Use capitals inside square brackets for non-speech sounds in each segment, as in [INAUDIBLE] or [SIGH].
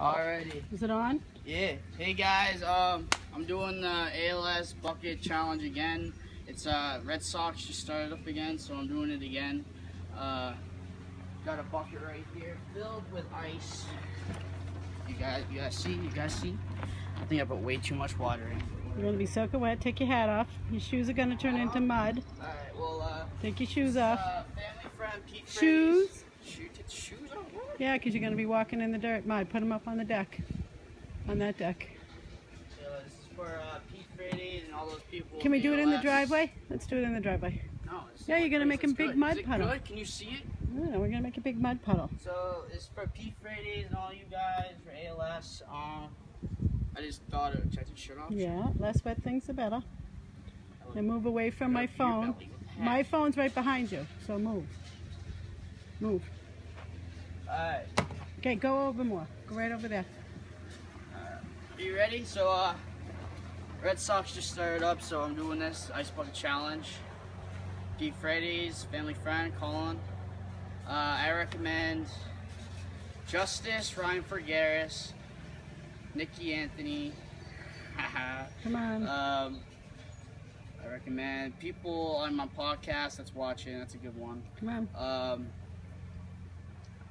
Alrighty. Is it on? Yeah. Hey guys, um, I'm doing the ALS bucket challenge again. It's uh, Red Sox just started up again, so I'm doing it again. Uh, got a bucket right here filled with ice. You guys, you guys see? You guys see? I think I put way too much water in. You're gonna be soaking wet. Take your hat off. Your shoes are gonna turn into mud. Alright, well, uh, Take your shoes off. uh, family friend Pete Shoes? Shoe, take the shoes? Yeah, because you're gonna be walking in the dirt mud. Put them up on the deck. On that deck. So this is for uh, Pete Frates and all those people. Can we with do it in the driveway? Let's do it in the driveway. No. it's Yeah, you're gonna make a big good. mud Is it puddle. Good? Can you see it? Yeah, we're gonna make a big mud puddle. So it's for Pete Frates and all you guys for ALS. Um, I just thought it. Check the shirt off. Yeah, less wet things the better. And move away from my phone. belly. What the heck? My phone's right behind you, so move. Move. Alright. Okay, go over more. Go right over there. Are you ready? So, uh, Red Sox just started up, so I'm doing this Ice Bucket Challenge. Pete Frates, family friend, Colin. Uh, I recommend Justice, Ryan Fergaris, Nikki Anthony. [LAUGHS] Come on. Um, I recommend people on my podcast that's watching. That's a good one. Come on. Um,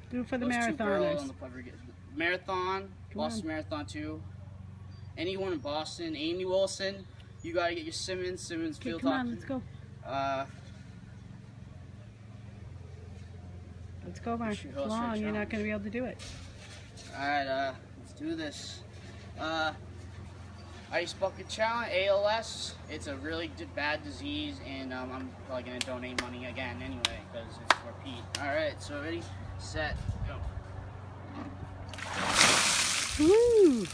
Do it for the those two girls on the Get- Marathon, Come Boston Marathon too. Anyone in Boston, Amy Wilson, you gotta get your Simmons, Simmons Okay, Field come on, let's go. Uh, Let's go, Mark. It's host for a long. You're not going to be able to do it. Alright, uh, let's do this. Uh, Ice Bucket Challenge, ALS. It's a really bad disease, and um, I'm probably gonna donate money again anyway, because it's for Pete. Alright, so ready, set, go. Woo!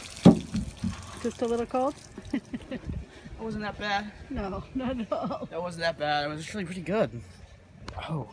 Just a little cold? That wasn't that bad. no, not at all. That wasn't that bad. It was actually pretty good. Oh.